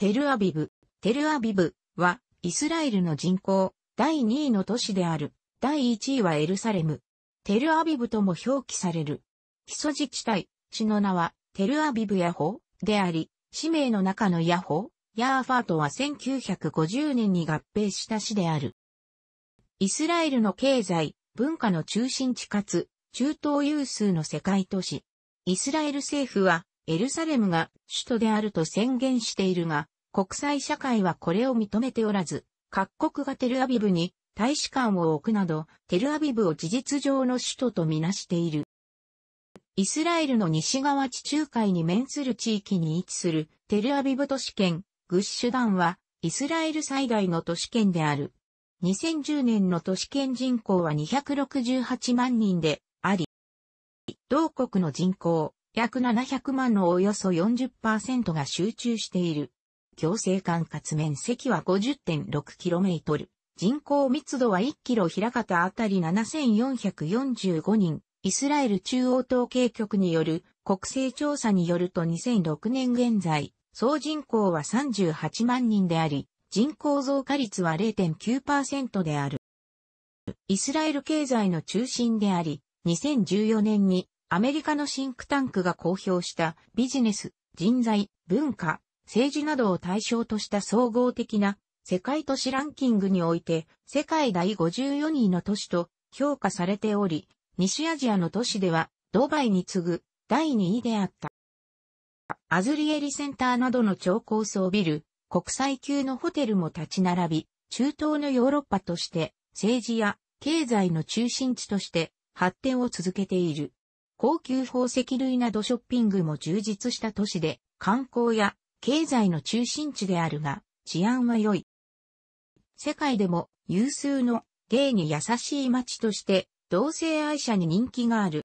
テルアビブ。テルアビブはイスラエルの人口第2位の都市である。第1位はエルサレム。テルアビブとも表記される。基礎自治体、地の名はテルアビブヤホであり、氏名の中のヤホヤーファートは1950年に合併した市である。イスラエルの経済、文化の中心地かつ、中東有数の世界都市。イスラエル政府は、エルサレムが首都であると宣言しているが、国際社会はこれを認めておらず、各国がテルアビブに大使館を置くなど、テルアビブを事実上の首都とみなしている。イスラエルの西側地中海に面する地域に位置するテルアビブ都市圏、グッシュダンはイスラエル最大の都市圏である。2010年の都市圏人口は268万人であり、同国の人口約700万のおよそ40%が集中している。行政管轄面積は 50.6km。人口密度は1キロ平方あたり7445人。イスラエル中央統計局による国勢調査によると2006年現在、総人口は38万人であり、人口増加率は0.9%である。イスラエル経済の中心であり、2014年にアメリカのシンクタンクが公表したビジネス、人材、文化、政治などを対象とした総合的な世界都市ランキングにおいて世界第54位の都市と評価されており、西アジアの都市ではドバイに次ぐ第2位であった。アズリエリセンターなどの超高層ビル、国際級のホテルも立ち並び、中東のヨーロッパとして政治や経済の中心地として発展を続けている。高級宝石類などショッピングも充実した都市で観光や経済の中心地であるが、治安は良い。世界でも有数の芸に優しい街として同性愛者に人気がある。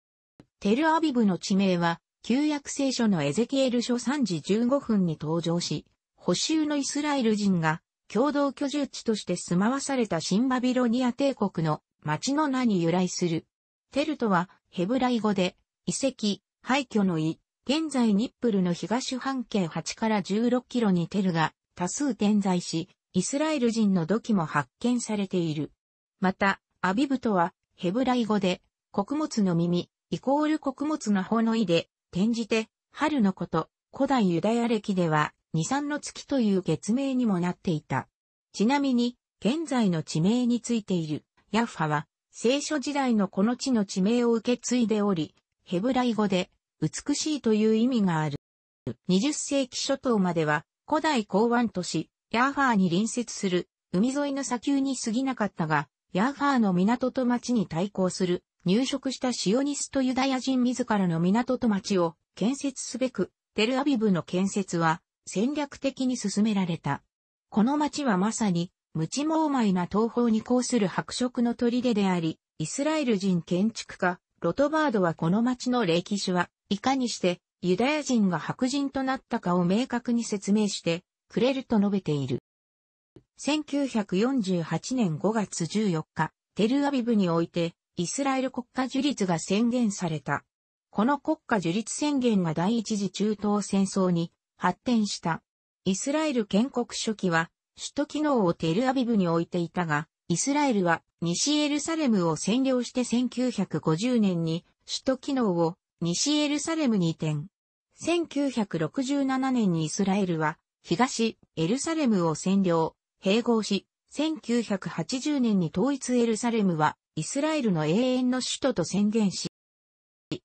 テルアビブの地名は旧約聖書のエゼキエル書3時15分に登場し、補修のイスラエル人が共同居住地として住まわされた新バビロニア帝国の町の名に由来する。テルとはヘブライ語で遺跡、廃墟の意、現在ニップルの東半径8から16キロにテルが多数点在し、イスラエル人の土器も発見されている。また、アビブとはヘブライ語で穀物の耳、イコール穀物の穂の意で、転じて春のこと、古代ユダヤ歴では二三の月という月名にもなっていた。ちなみに、現在の地名についているヤッファは、聖書時代のこの地の地名を受け継いでおり、ヘブライ語で美しいという意味がある。20世紀初頭までは古代港湾都市ヤーファーに隣接する海沿いの砂丘に過ぎなかったが、ヤーファーの港と町に対抗する入植したシオニストユダヤ人自らの港と町を建設すべく、テルアビブの建設は戦略的に進められた。この町はまさに無知猛昧な東方に抗する白色の砦であり、イスラエル人建築家、ロトバードはこの町の歴史はいかにしてユダヤ人が白人となったかを明確に説明してくれると述べている。1948年5月14日、テルアビブにおいてイスラエル国家樹立が宣言された。この国家樹立宣言が第一次中東戦争に発展した。イスラエル建国初期は首都機能をテルアビブに置いていたが、イスラエルは西エルサレムを占領して1950年に首都機能を西エルサレムに移転。1967年にイスラエルは東エルサレムを占領、併合し、1980年に統一エルサレムはイスラエルの永遠の首都と宣言し、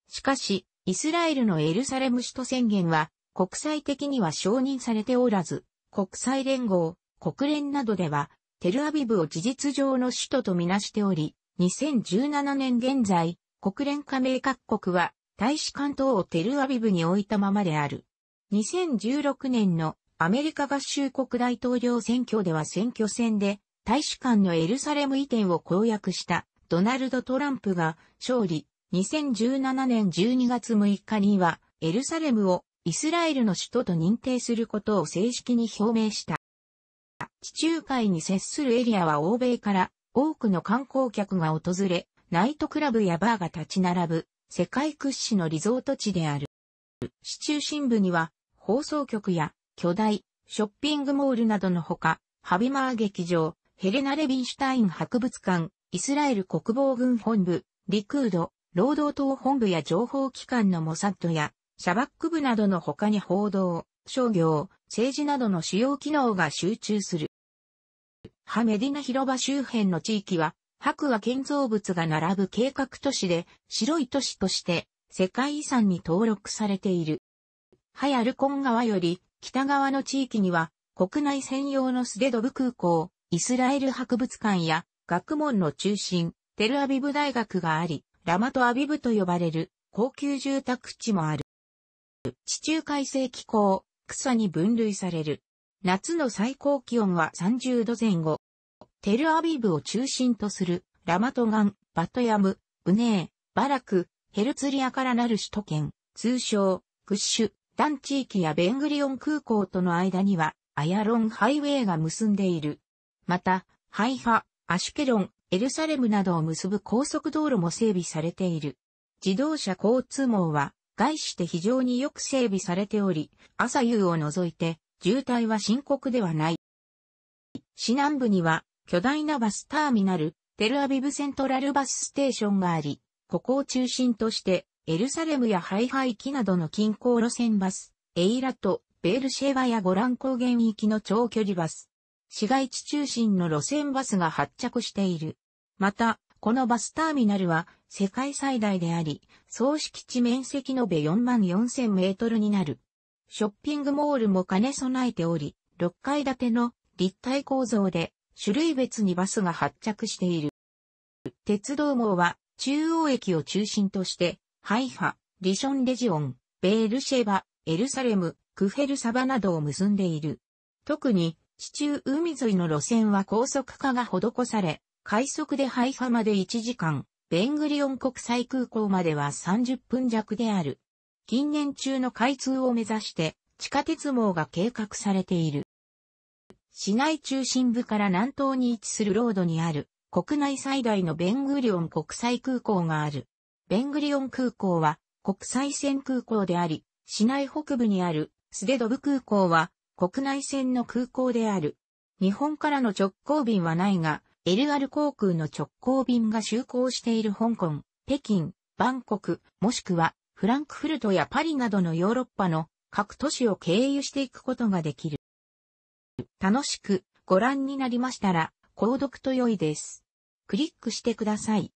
しかし、イスラエルのエルサレム首都宣言は国際的には承認されておらず、国際連合、国連などでは、テルアビブを事実上の首都とみなしており、2017年現在、国連加盟各国は大使館等をテルアビブに置いたままである。2016年のアメリカ合衆国大統領選挙では選挙戦で大使館のエルサレム移転を公約したドナルド・トランプが勝利。2017年12月6日にはエルサレムをイスラエルの首都と認定することを正式に表明した。地中海に接するエリアは欧米から多くの観光客が訪れ、ナイトクラブやバーが立ち並ぶ世界屈指のリゾート地である。市中心部には放送局や巨大ショッピングモールなどのほか、ハビマー劇場、ヘレナ・レビンシュタイン博物館、イスラエル国防軍本部、リクード、労働党本部や情報機関のモサッドや、シャバック部などの他に報道、商業、政治などの主要機能が集中する。ハメディナ広場周辺の地域は、白亜建造物が並ぶ計画都市で、白い都市として世界遺産に登録されている。ハヤルコン川より北側の地域には、国内専用のスデドブ空港、イスラエル博物館や学問の中心、テルアビブ大学があり、ラマトアビブと呼ばれる高級住宅地もある。地中海性気候、 Csa に分類される。夏の最高気温は30度前後。テルアビブを中心とするラマトガン、バトヤム、ブネイ、ブラク、ヘルツリアからなる首都圏、通称、グッシュ、ダン地域やベングリオン空港との間には、アヤロンハイウェイが結んでいる。また、ハイファ、アシュケロン、エルサレムなどを結ぶ高速道路も整備されている。自動車交通網は、外して非常によく整備されており、朝夕を除いて、渋滞は深刻ではない。市南部には、巨大なバスターミナル、テルアビブセントラルバスステーションがあり、ここを中心として、エルサレムやハイハイキなどの近郊路線バス、エイラト、ベールシェバやゴラン高原行きの長距離バス、市街地中心の路線バスが発着している。また、このバスターミナルは世界最大であり、総敷地面積延べ4万4000メートルになる。ショッピングモールも兼ね備えており、6階建ての立体構造で種類別にバスが発着している。鉄道網は中央駅を中心として、ハイファ、リションレツィオン、ベールシェバ、エルサレム、クフェルサバなどを結んでいる。特に地中海沿いの路線は高速化が施され、快速でハイファまで1時間、ベングリオン国際空港までは30分弱である。近年中の開通を目指して地下鉄網が計画されている。市内中心部から南東に位置するロッドにある国内最大のベングリオン国際空港がある。ベングリオン空港は国際線空港であり、市内北部にあるスデドブ空港は国内線の空港である。日本からの直行便はないが、LR 航空の直行便が就航している香港、北京、バンコク、もしくはフランクフルトやパリなどのヨーロッパの各都市を経由していくことができる。楽しくご覧になりましたら、購読と良いです。クリックしてください。